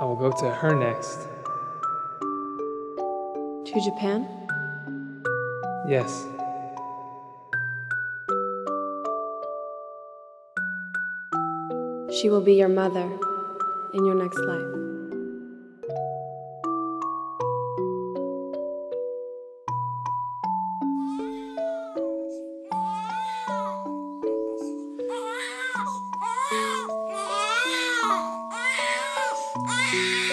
I will go to her next. To Japan? Yes. She will be your mother in your next life. Ah!